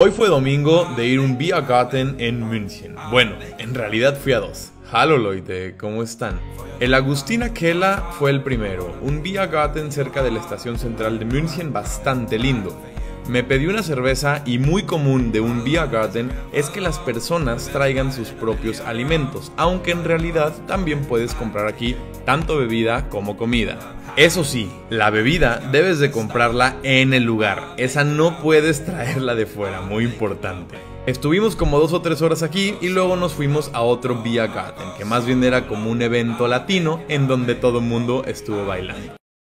Hoy fue domingo de ir un Biergarten en München. Bueno, en realidad fui a dos. Hallo Leute, ¿cómo están? El Agustina Kela fue el primero, un Biergarten cerca de la estación central de München bastante lindo. Me pedí una cerveza y muy común de un Biergarten es que las personas traigan sus propios alimentos, aunque en realidad también puedes comprar aquí tanto bebida como comida. Eso sí, la bebida debes de comprarla en el lugar, esa no puedes traerla de fuera, muy importante. Estuvimos como dos o tres horas aquí y luego nos fuimos a otro Via Garden, que más bien era como un evento latino en donde todo el mundo estuvo bailando.